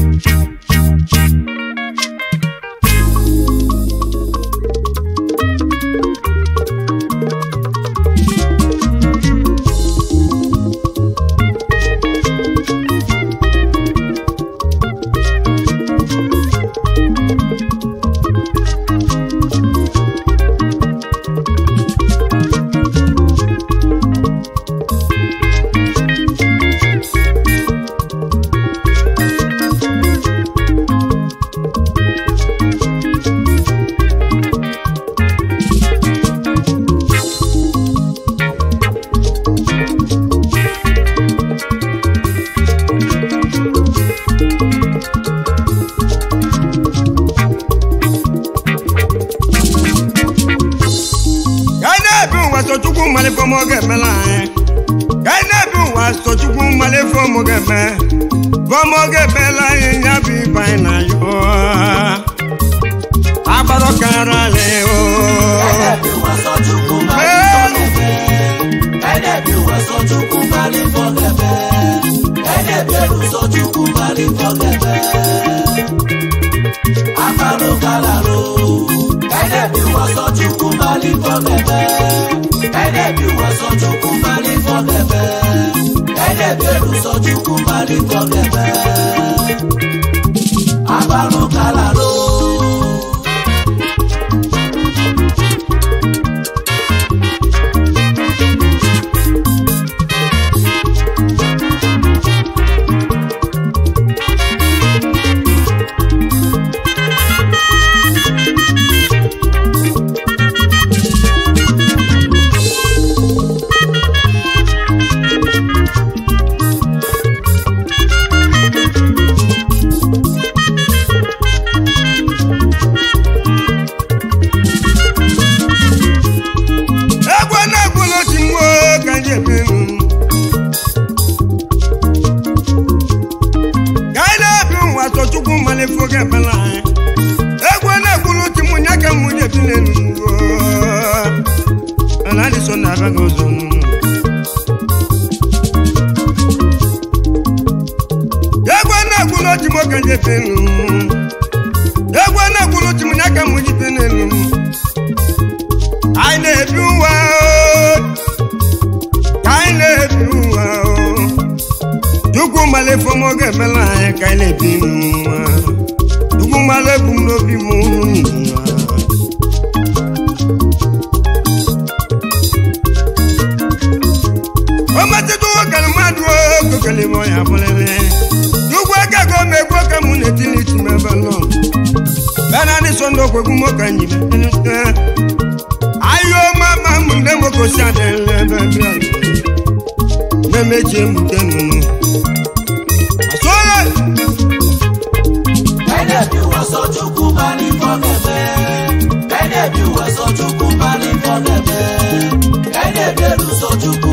Thank you. wa sọjúkú má rí fọ́gẹ̀fẹ́ ẹ̀ẹ́dẹ̀gbẹ̀rún mara ebumnobi m o metụtawa kara mmadụ ya ka o megbu oke m na-etili chimebe nọ bananị so ndị okwegwu moka nyi ayo mama Ebi wẹ sọ̀tún kú pálí fọ́lẹ̀ bẹ́ẹ̀. Ẹ̀dẹ̀dẹ̀rù sọ̀tún kú.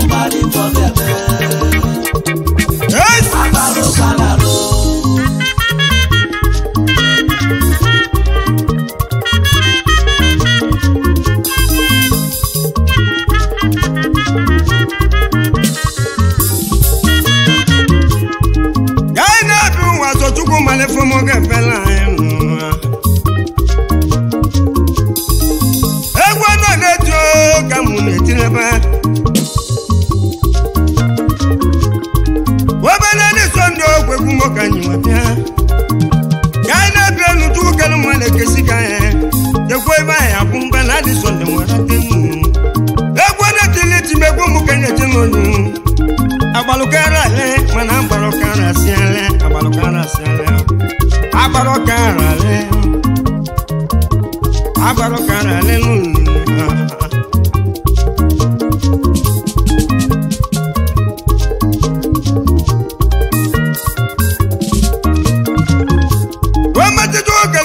arale mana agbara ọka arasiele agbara ọka arasiele agbara ọka arale agbara ọka arale n'ụlọ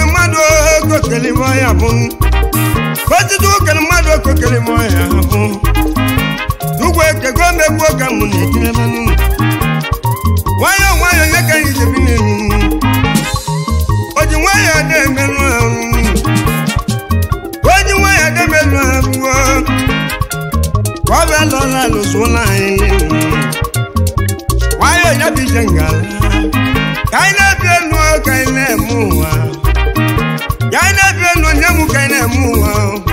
mmadụ okokelimọya bụ otutu okele mmadụ okokelimọya bụ ugwu ekego megbuo ka m na-etire mmanụ nwayọọ nye ka anyị jebi na o ji nwayọọ na-emerụ ahụ o ji na-emerụ ahụ ụlọ anyị nwayọọ ya bụ ije ka anyị na-ebi elu ka anyị na-eme ụwa ka anyị na-ebi elu ka anyị na-eme ụwa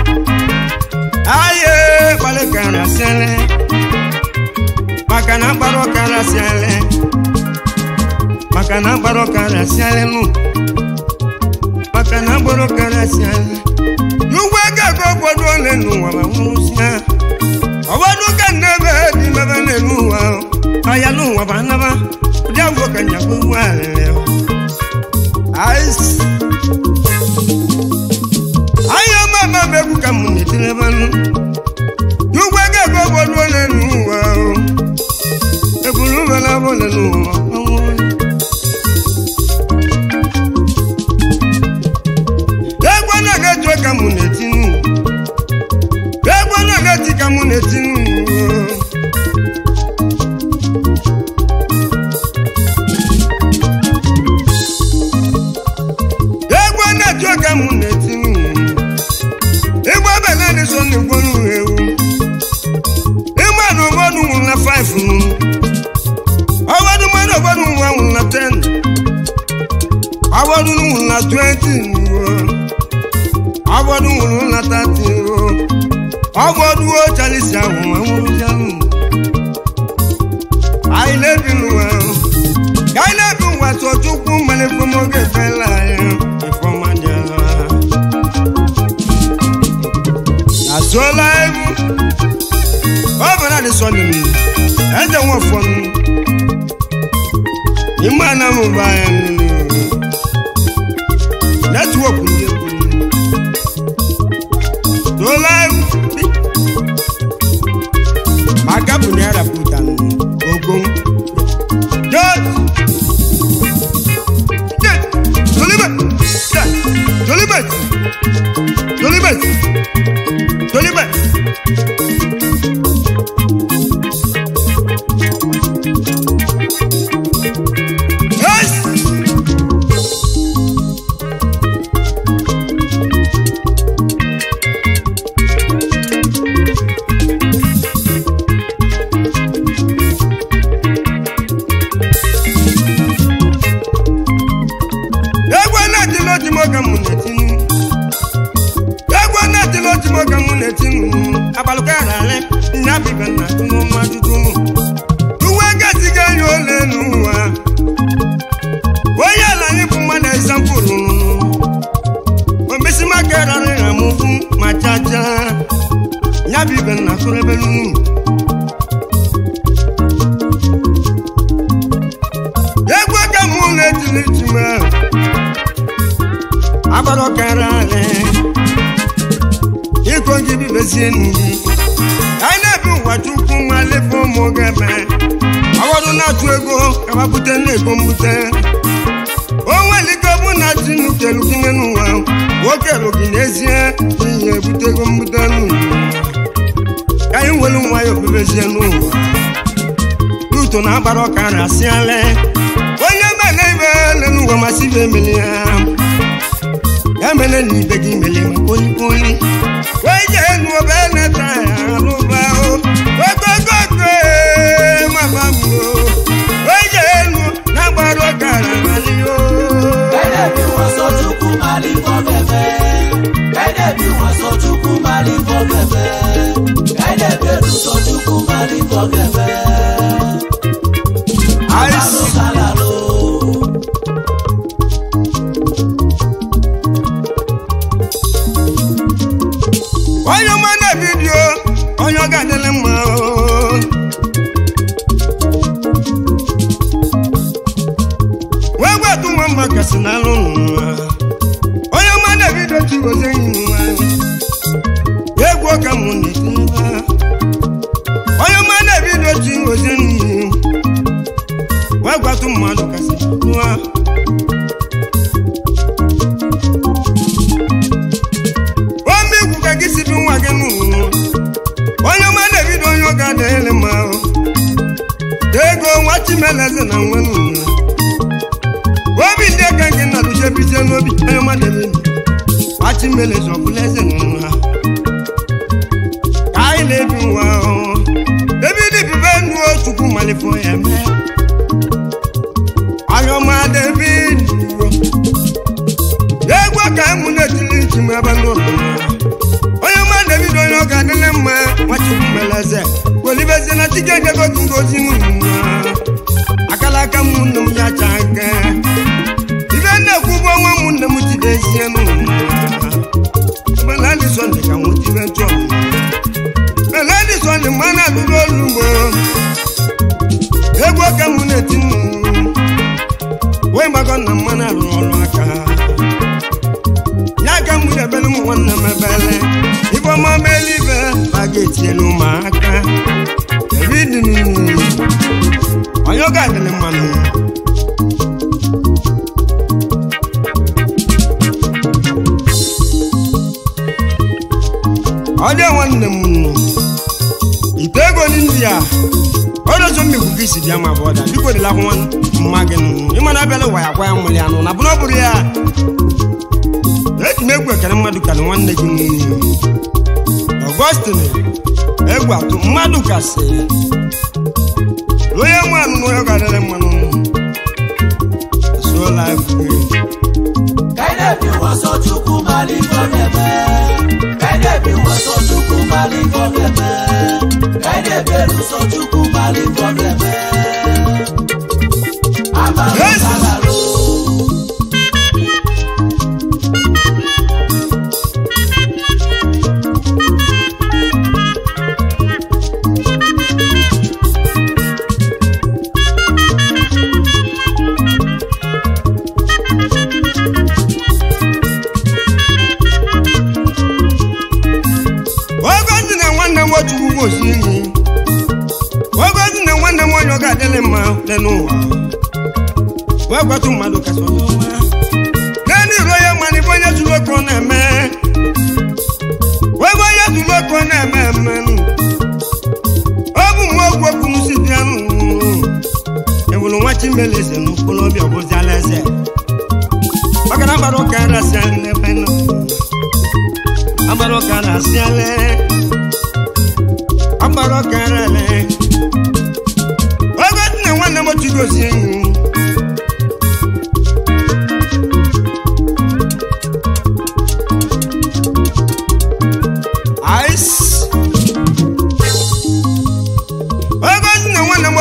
aye kpali kara sele maka na agbara ọkara sele maka na agbara ọkara sele nụ maka na agbara ọkara sele n'ugwu ego ego obodo ole n'ụwa ma nwụsịa obodo ka nnebe dị mebe n'elu ụwa ahịa n'ụwa ma anaba ụdị agwọ ka nyakwa ugwu arịrị ahịa ọma ma bụ egwu ka m na-etire tuto na agbara ọka na asiale onye mele ibe lenugwa masị emeli ya ya mele na ibe gị mele maka onye koli wee jee mama na agbara ọka na mali ma Chukwu Mali fọ́ bẹ̀bẹ̀. Chukwu sorry. melezọbụlaeze um um um na nwa ka anyị na-ebi nwa ahụhụ ebe dibibe nnuo chukwu malifo ya mee ayọma egwu ka na-etili iji m ebe onye ma david onye ọ ga adịle na mma nwachukwu meleze welibezina chike dego ka ngozi akala na mmanụ ọrụ aka ya ka mgbe ebele ụmụ nwanne m ebele ibe ọma elibe a ga-etinye n'ụmụaka onye oge adịrị mmanụ ọ dị nwanne m ite ego n'india ọrụzo mmegbugo isi bịa ma bụ ọda biko dịla nwa mma gị ịmana abịala ụwa ya gwa ya mmụrụ ya nụ na bụ na ọ bụrụ ya eji m egwu ekele mmadụ karị nwanne gị n'ihu ọgọstin egwu atụ mmadụ kasị onye nwe anụ n'onye garịrị mmanụ sola egwu Chukwu mara ife n'ebe ụsọ mali problem anyị na-ebere mali problem Eu gosto maluca um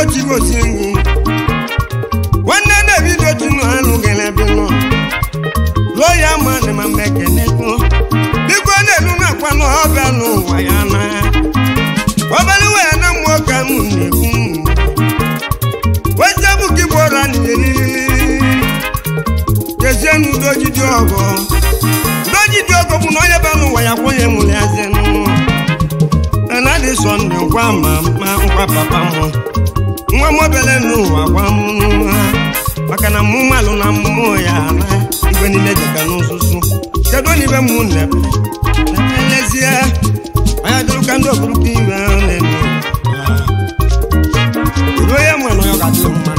tiri osi nri nwanne na-ebido tinụ bi gelebinụ lụọ ya ma na ma mgbe kenekwu dịkwa na-elu na-akwa n'ọbịa n'ụwa ya na obere nwe ya na mmụọ ka m na-ekwu wejebu gị gbụra n'iri jezienụ dojidi ọgọ bụ na onye bịa n'ụwa ya kwụnye ya zienụ na nwa m obere n'ụwa gwa m maka na mụ malụ na mmụọ ya na igwe niile dịka n'ụzụzụ chedo n'ibe m nepe n'ezie anya dịrụka ndị obodo ka iwe na-eme ruo ya nwere ọ ga-adị mma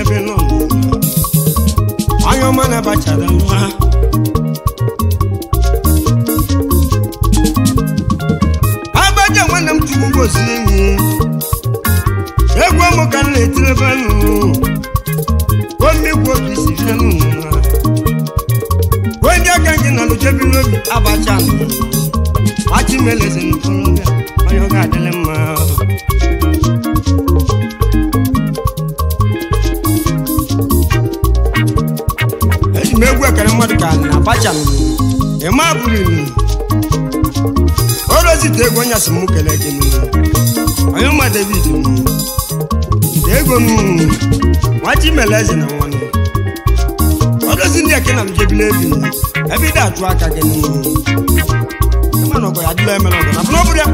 ebe nọ ayọma na-abachara realize na nwanne odozi ndị eke na bile ebi ebe ị da-atụ aka gị n'ihu ịma na ọgọ ya adịla emela ọgọ na bụ n'ọbụrụ ya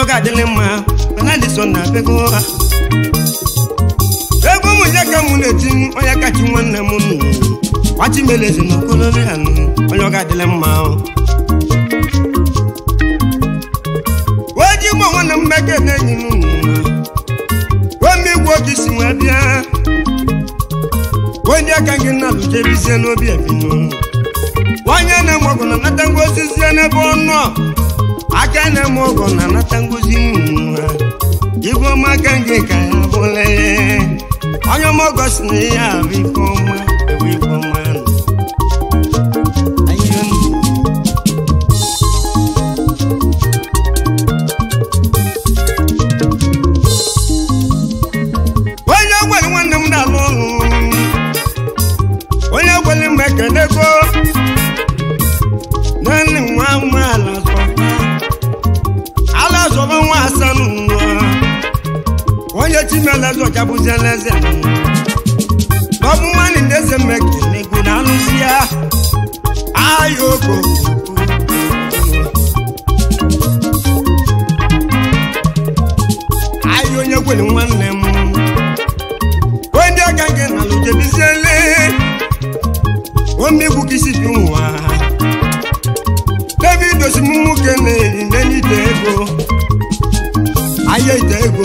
onye ụka adịlị mma mana dị so na bego ha ego ụmụnne ka mụ na-eti onye kachi nwanne m nụ gbachimelezi na okolori ha onye ụka adịlị mma oji ụmụ nwanne m meke na-enyi m omegwu oji si wee bịa onye aka gị na-alụjebizie n'obi ebinụ onye na-enwe ọgụ na nata ngosi sie n'ebe aka na-eme ọgọ na-anata ngozi ụmụ ha ibe ọma ka nke ka ha bụla onye ọmọgọ si na ya bụ ike ọma ka bụziela eze ọbụ nwaanyị ndị eze mmeke na anụzi ya ahịa ogo ahịa onye gwere nwanne m ndị na alụjebiziele omegwu gị si bi nwa David osimụ nwoke na-eri n'enyi ite ego ahịa ite ego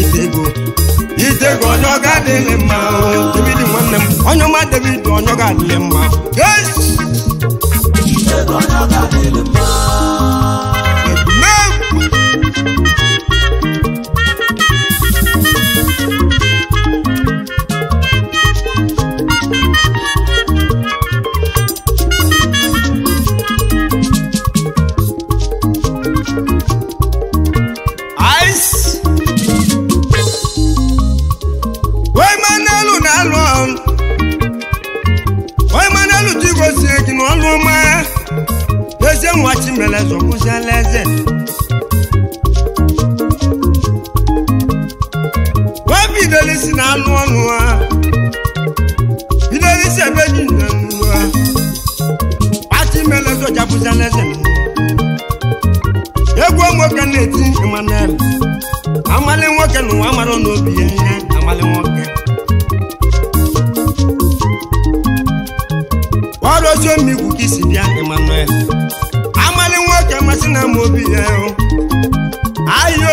itego onye ọga adịghị mma David nwanne m onye ọma David onye mma idere isi na anụ ọnụ nwoke na-eti amali nwoke na ụwa ya ihe amali nwoke ọrụ ozi omigwu ka amali nwoke masị na ama ya ahịa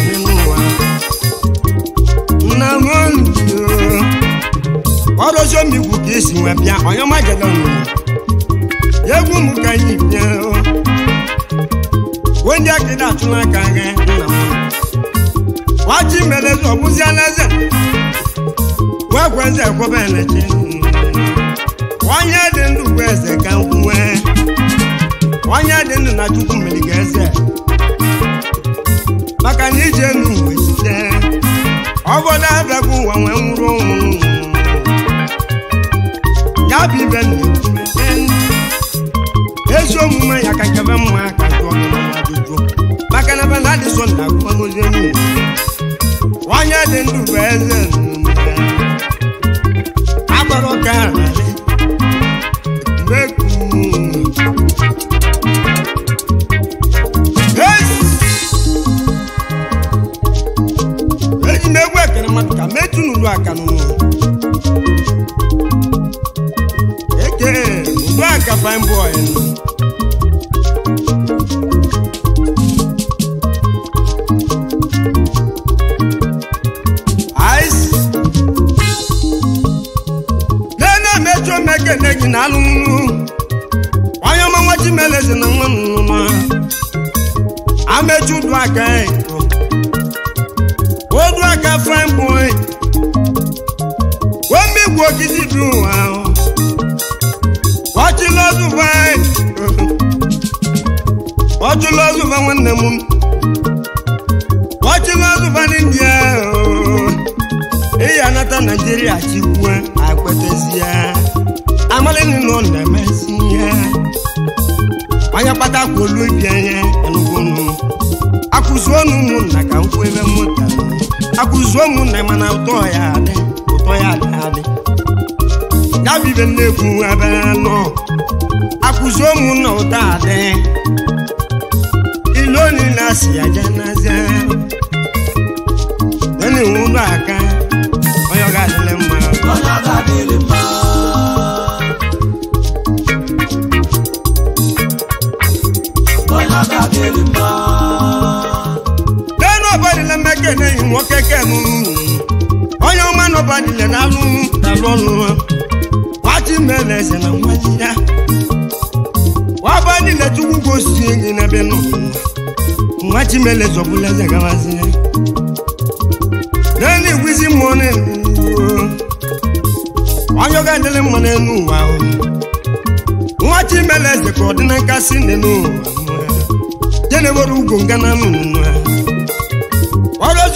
na ọrụ oziomigwu ka esi wee bịa ọyọmajedon egwu m ka anyị bịa ndị akịda atụ n'aka gị nna m wachi mere ọ bụzi alaeze wee gwa eze kwebe elechi onye dị ndụ bụ eze ka nwee onye dị ndụ na chukwu mmiri ga eze maka na ije wee ọgọ na-adagbu ụwa nwee nwụrụ onwe ya bụ ibe ezi omume ya ka kebe mma aka jụọ maka na bana dị so na agụgozie nwunye onye dị ndụ bụ eze agbara ụka ahụ mmadụ ka metunulu aka n'ụwa eke mgbe aka fine boy ekene gị na alụmụnụ onye ọma nwa na nwa m ma ametu udu aka ọdụ aka fine boy wọ́nbígbò kìsì dùn àwọn ọchịlọ́dụ fine ọchịlọ́dụ ndị nwanne m ọchịlọ́dụ fine india ịya nata naijiria chiwe akpatazie amalini nọ na-emesi ya onye kpata kwolu ibi anya enugwu akụzi ọnụ ụmụnna ka m ebe mmụta akụzuo ụmụnne mana ụtọ ya adị ụtọ ya adị adị ya bibe nnekwu ebe nọ ụmụnne ụtọ adị ilo niile asị aja n'azịa enenwe ụlọ aka onye ọ adịle ọ ga mma nwoke kem onye ọma nọbadile n'alụ n'alụ ọlụ ha nwachi mere eze na ya chukwu eze ọbụla eze ya mmụọ onye ọga dịrị mma n'elu ụwa mere eze ka ọ dị na nkasi n'elu ụwa ugwu nga na mụ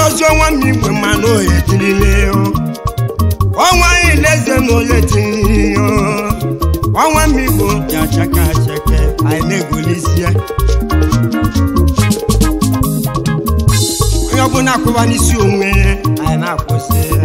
ngọzi ọnwa m ma n'oge ohe tirile ọnwa anyị na-eze na onye tinyere achake anyị na-egolizie onye ọbụla akwụwa n'isi onwe anyị na-akwụsị ya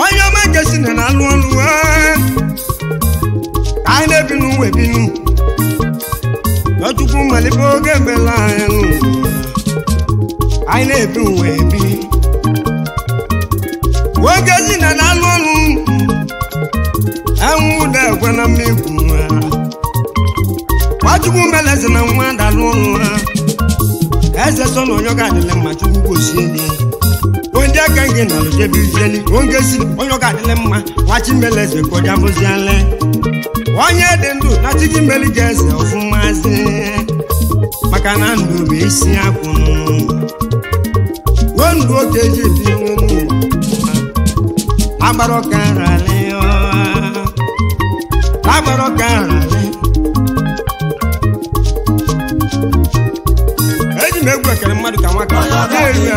onye ọma nke si na alụ ọlụ ka anyị na-ebi n'ụwa ebinu ọchukwu mmalite oge mela anyị anyị na-ebi ụwa ebi oge si na alụ ọlụ enwe ụda egwe na mmegbu nwa ọchukwu melezi na nwa dalụ ọlụ eze sọ na onye ga-adịla mma ndị ya ndị aka gị nọrọ jebe izeli ongesi onye ọka dịle mma nwa chimeleze ka ọja bụziele onye dị ndụ na chikimeli ga-eze ọfụmazi maka na ndụ bụ isi akwụ ndụ oke eji ebi n'elu agbara agbara eji m egwu ekere mmadụ ka nwaka na-eru ya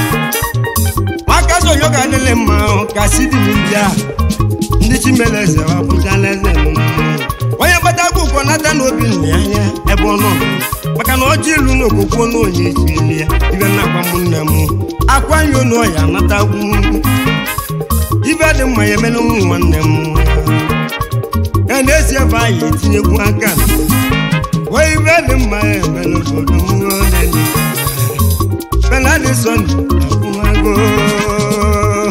onye ọka adịlị ndị a ndị eze onye gbata akwụkwọ nata n'obi nna anya ebe maka na ọjị ilu na okwukwo na onye ejiri ya ibe nna akwa nne m akwa ya e onu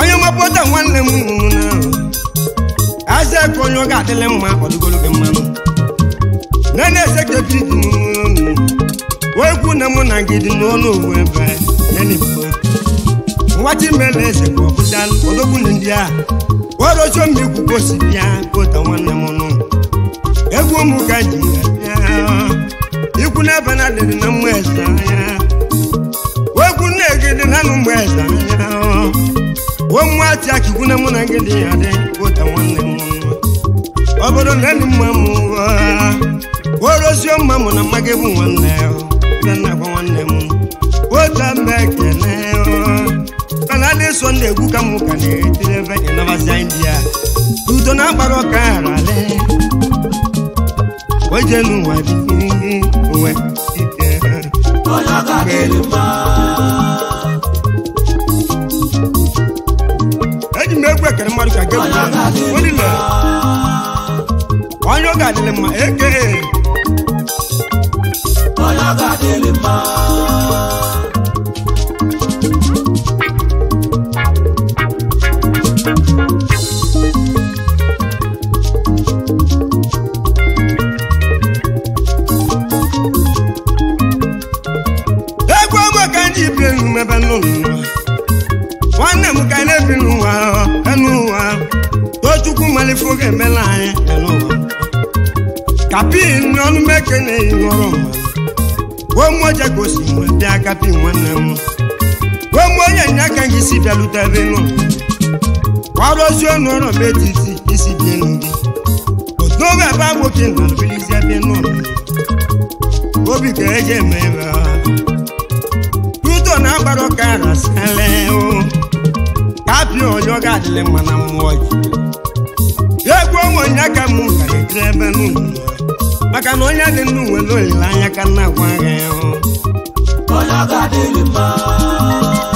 onye mapụta nwanne m aza ka onye ọ ga-adịlị mma ọdụgolo gị mmanụ na na-ese ka ebi wee kwu na mụ na gị dị n'ọnụ owu ebe nwachi mere eze ka ọ bụcha ọdọgbunye ndị a ọrụjọ m ikwu gosi bịa kpota nwanne m nụ egwu m ka ji ikwu na ebe na adịrị na mma eze anya egwu nne gị dị na nụ mgbe eze anya gbuo nwa ati akikwu na mụ na gị dị ya dị ụta nwanne m ọ bụrụ na ndị mma m kporozie mma mụ na mma gị bụ nwanne ya na agwa nwanne m ụta mba ekele mana adị so ndị egwu ka mụ ka na-etire ebe ịnabazia india udo na agbara ọka arale oje n'ụwa dị onwe ike ekele mmadụ ka gem onye oge adịrị mma eke egwu ọma ka ndị ibi ebe n'ụlọ n'oge ga anyị kapin nọ meke na-eyi ṅụrụ oje gosi nwe bịa kapin nwanne m gwomo onye nya ka gị si bịalutere nụ ozi ọnụ ọrọ metiti isi bie nụ gị otowe ebe agboke nọ bilizie bie nụ obi ka eje eme ebe na-agbara ọka o kapin ọjọọ ga mma na mmụọ gị egwu onwe onye ka m e ka ebe n'ụwa maka na onye dị n'uwe na olileanya ka nna agwa agha ya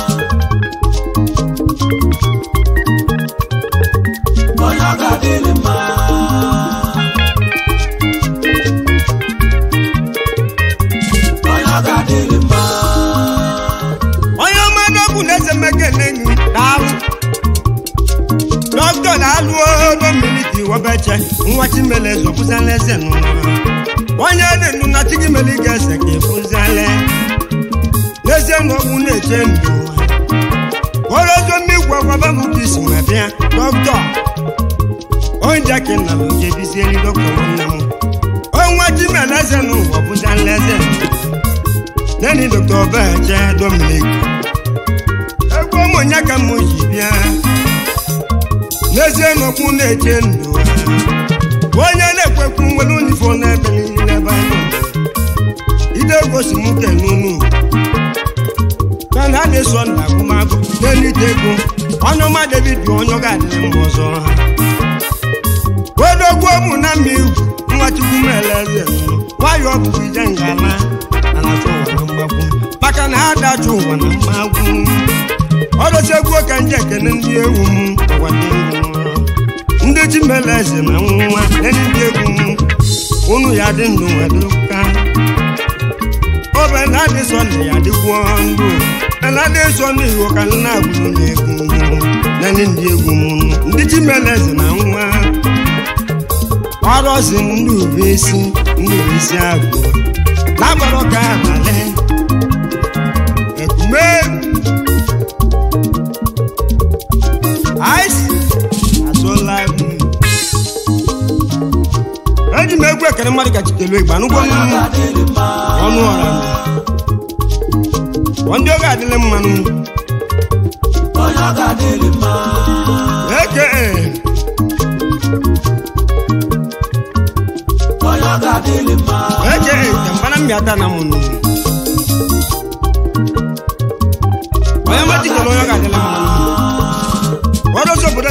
eche nwa chimele zọpụzala eze onye dị ndụ na chigimele ga ka e na na-eche ndụ ma bịa dọkịta nna m onwa chimele eze n'ụwa eze dọkịta dominik ụmụnya onye na-ekwekwu nwere univo n'ebe niile n'ebe ahụ gosi nwoke n'ụmụ mana ha na-eso nna agụmagụ n'elite ego onye ọma David bụ onye ga-adịrị mma ọzọ ha odogwu ọmụ na mma iwu nwachukwu melere nwayọ ọbụbụ ije ngala maka na ha dajụ ụwa na mmagwụ ọdụsegbuo ka nje ekene ndị ewu m ndị ji mere eze na nwa ndị egwu unu ya dị ndụ nweduka na ya dịkwuo ndụ ka nna agwụrụ n'egwu naanị ndị egwu m ndị ji mere eze ma nwa ọrụzi m ndị ube isi ndị isi na agbara abalị nnukwu ekere mmadụ kachitelu igba n'ugbo mmanụ ọnụ ọra ndị oge adịla mmanụ eke eke jambana mmiata na mụnụ onye mmadụ onye ọ ga-adịla mmanụ ọrụ ozi obodo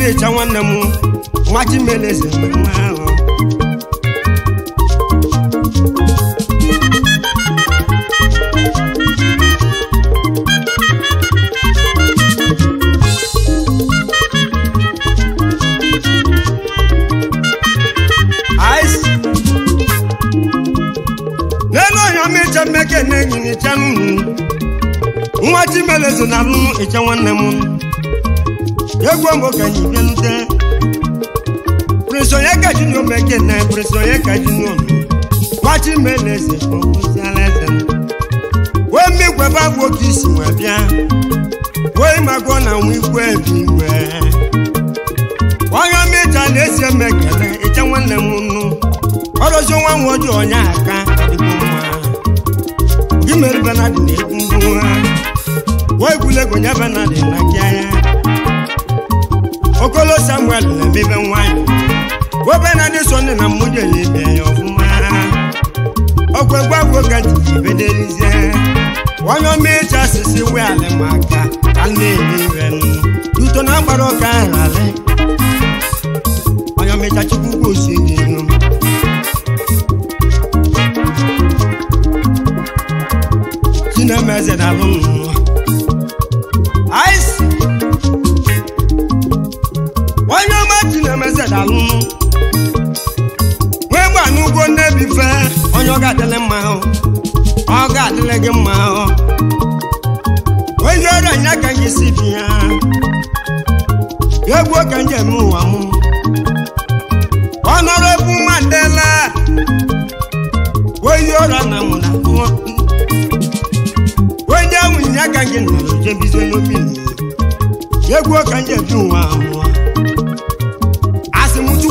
na-echa nwanne m nwa Chimeleze nwa mmeke na enyi na nwa Chimeleze na-alụ nwanne m egwu mbo ka anyị bịalute prince onye ka ji n'ome na prince onye ka ji n'ome wachi mele eze kpọkwụsịala wee mmigwe ba bụ oke isi wee bịa wee magwọ na nwa igwe bi onye ọmịta na-esi eme ekele ịcha nwanne m nnu ọrụzi nwa ọjọọ aka na na Samuel na-ebibe nwanyị wobe na ndị so na mmụnye na-ebe ya ọfụma ọgwụ egwu agwụ ka jibedelizie onye omechi asịsị we alị maka ka na-eme iwe duto na agbara ọka ahụ alị onye omecha Chukwu osi n'ihu Chinemeze na alụ na alụnụ wee gba n'ugwo onye ọ ga-adịlị mma ọ ga-adịlị gị mma onye ọrụ anyị aka gị si ya egwu ka m eme ụwa m ọnọrọbụ Mandela onye ọrụ na mụ na pụọ onye ahụ nye aka gị nọrọ jebizie n'obi ka nje ụwa mụ.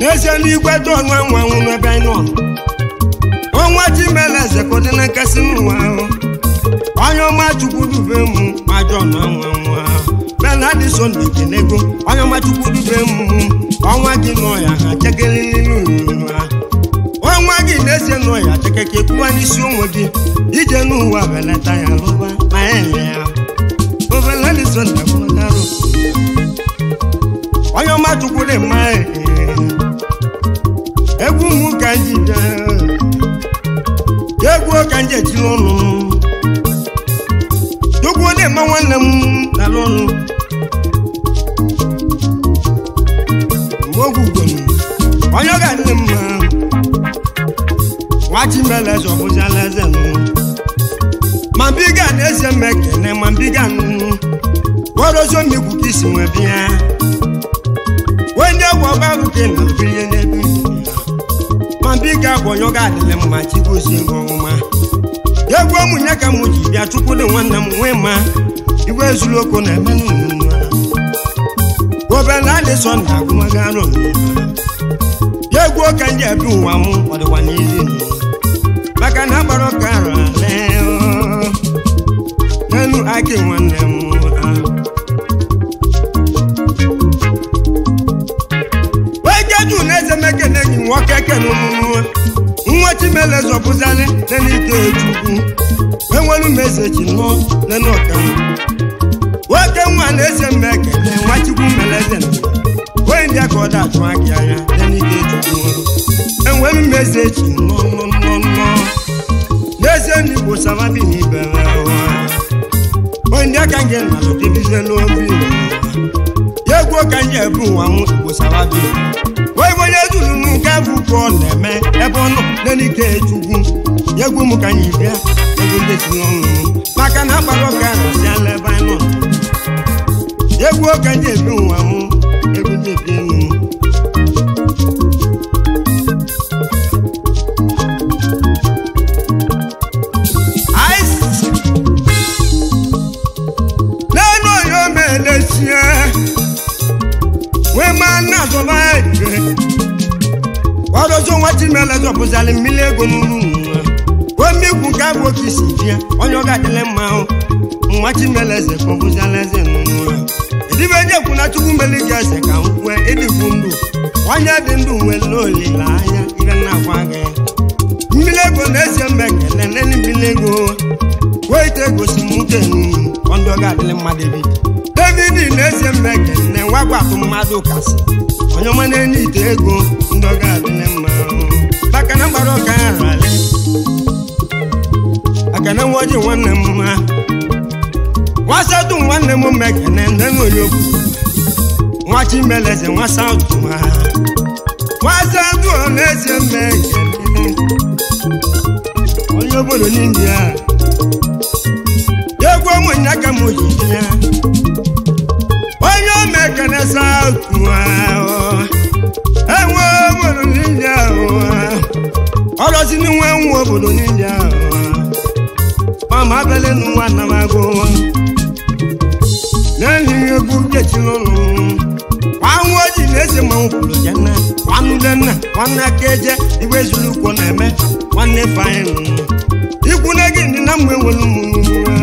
n'ezie n'igwe dị ọnụ anwụ n'ebe anyị nọ ọnwa ji eze ezekọdị na nkasị n'ụwa ahụ onye ọma chukwu dube m ma jọ na anwụ anwụ ahụ mena adịso na ikenego onye ọma chukwu dube m ọnwa gị n'ọya ha chekele n'ime ha ọnwa gị n'ezie n'ọya chekeke kwuwa n'isi ụmụ gị ije n'ụwa belata ya lụba ma e ya ele ya obeladiso na-arụ onye ọma chukwu dị mma e, egwu m ka njide egwu ka nje ejiri ọnụ chukwu na-eme nwanne m tara ọnụ ogwugwe onye ga dị mma nwachimeleeze ọbụzalaeze ma mbiga na-eze m ekene isi nwe bịa Onye na ọbika bụ onye ga adịlị mma chigozim bụ ọmụma egwu ọmụnye ka mụ ji bịa chukwu dị nwanne m nwee mma igwe zuru oko na-eme obena adịsọ na agụmaga arụ ya egwu ọka ndị ebi ụwa m ọdịwa n'ihi maka na agbara ọka arụ n'elu aka nwanne m nwoke kenemume nwa chimeleze ọbụzali nen'ikechukwu enwelu meseji nọọ nwoke nwa na-ese mme ekele nwa chukwu meleze onye ndị aka ọ datụ aka ya nen'ikechukwu enwelu meseji nnọọ nnọọ n'eze ndị igbo sababi na onye ndị aka na n'obi ka eduru m nke bụ na-eme ebe ọ egwu m ka anyị bịa ndị si maka na agbara ọka si a na anyị nọ egwu ọka ji ebi ụwa m egwu ime dọpụzali mmiri ego n'uru omegwu nke abụ oke isi ji ya onye ọ ga-adịle mma nwa chimeleze ka ọ eze edibe onye kwuna chukwu meli eze ka m kwue ndụ onye dị ndụ nwere olileanya ire na-agwa gị mmiri ego na-eze mma mmiri ego gosi m na-eze onye ọma na-enye ite ego ndị ọ ga akana gbara ọka ahụ alị akana nwa ojii nwanne m ma nwasadum nwanne m mekene nne m onye okwu nwa chimeleze nwa saụtụ ma nwasadu ọnaeze mmehie onye obodo n'ime ya egwu ụmụnne aka m ojiji ya onye omekene saụtụ ma enwe obodo n'ime ahụ ọrọzini nwe nwa obodo niile mama abịala n'ụwa anamago n'ehihie egwu kechilụlụ anwụ oji na eze ma kwuru ya na nwanụlenna nwanne aka eje igwe zuru ụkwụ na-eme nwanne faịnụ ikwu na gị ndị na mgbe nwere ụmụnwa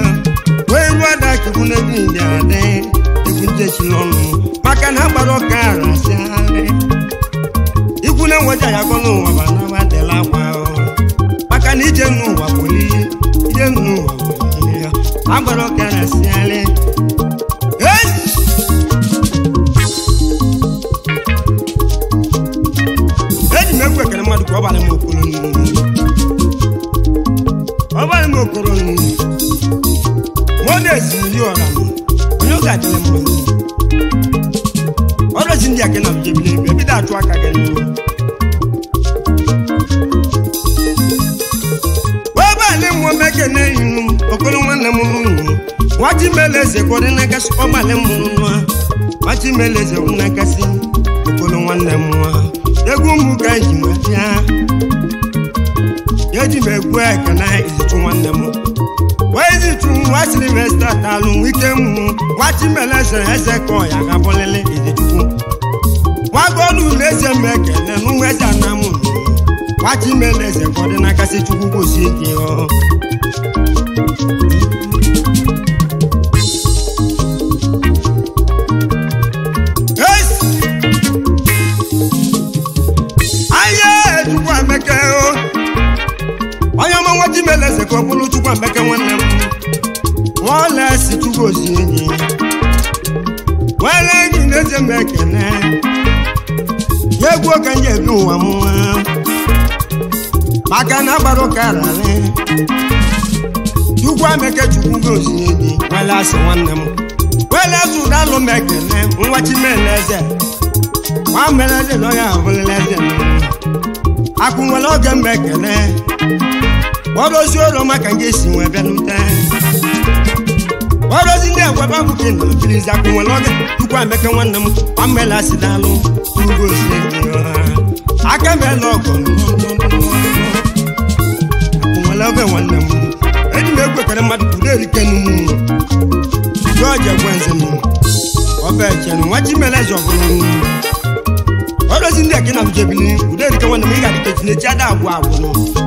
wee ruo ada akịkwu na gị ndị adị egwu nchechilụlụ maka na a gbara ọka arasịarị ikwu na enweja ya gọ n'ụwa eji ọkara siala enyi m ekwe ekere mmadụ ka ọ bara m okporo n'ihu chimeleze bụ nkasi okporo nwanne m nwa egwu ụmụ ka ji machia eji m egwu eka na izichu nwanne m wee izichu nwa silivesta talụ ike mụ nwa chimeleze eze ka ọya gabụlịlị izichukwu nwa golu na-eze m ekele n'ụwa eze anamụ nwa chimeleze ka ọ dị na nkasi chukwu kwụsi ike imela eze ka ọ bụrụ chukwu mbeke m si enyi nwere enyi na-eze m ekene ya egwu oge m ga-ebi ụwa maka na agbara ụka ararị chukwu ameke chukwu si enyi nwere asị nwanne m wele m ọrụzi oroma ka ga esi nwee bịanute ozi ndị agwaba bụke na ofilizi akụ nwere oge tukwu ameka nwanne m pamela si dalụ ugozi aka meela ọgụ nwere oge nwanne m eji m ekwekere mmadụ pụrụ erike n'umu nwa ji mere ndị na m jebili pụrụ erike nwanne m ga-adịkeji na-eji ada agwụ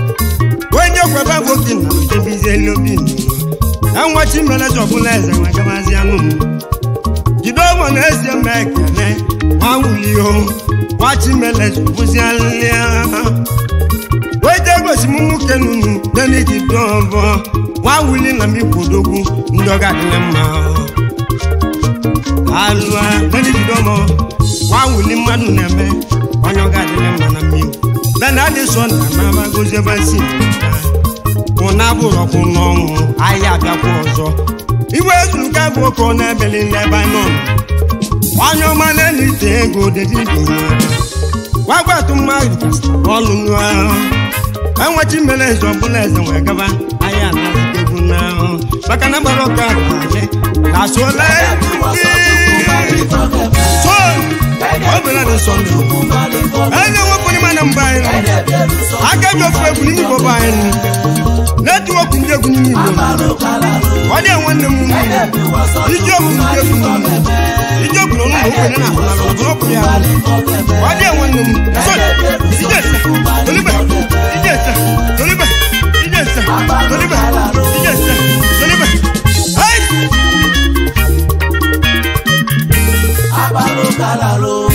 okwebe bụ na ebizie obi na nwa chimeleze ọbụla eze nwegamazi anụ m jide ọgwụ na eze ma ekele nwa wulio gosi wa wuli na mikwudogwu ndọga dịrị mma wa wuli mmadụ na-eme onye ọga dịrị mma na mmiri bena adịsọ kwụna bụrọkwụ n'ọnwụ ahịa abịakwa ọzọ iwe ezuka bụ ụkọ ọ na-ebeli lebanon onye ọma na-elite ego gwagwatu mmadụ ọlụ n'ahụ enwechi mere eze ọbụla eze wee gaba ahịa na-azụtegbu n'ahụ maka na gbara ọka na asụola ọbẹ̀rẹ̀ sọ̀rọ̀ ẹ̀ẹ́dẹ̀ wọ́n fún ní mẹ́nà ń bá yẹn nù akẹ́jọ́ fún ẹ̀kún ní ìbò bá yẹn nù n'ẹ̀tí wọ́n kún jẹ́kun ní ìbò ọdẹ ẹ̀wọ̀n ní mu nù ijó mu kún jẹ́kun ní mu ijó kúló nù ló pẹ̀lú náà ló pẹ̀lú yà wọ́n ọdẹ ẹ̀wọ̀n ní mu sọ̀rọ̀ ijó ẹ̀sẹ̀ tolúbẹ̀ ijó ẹ̀sẹ̀ tolúbẹ̀ ijó ẹ̀sẹ̀ tolúbẹ̀ ijó ẹ̀sẹ̀. va a botar la luz.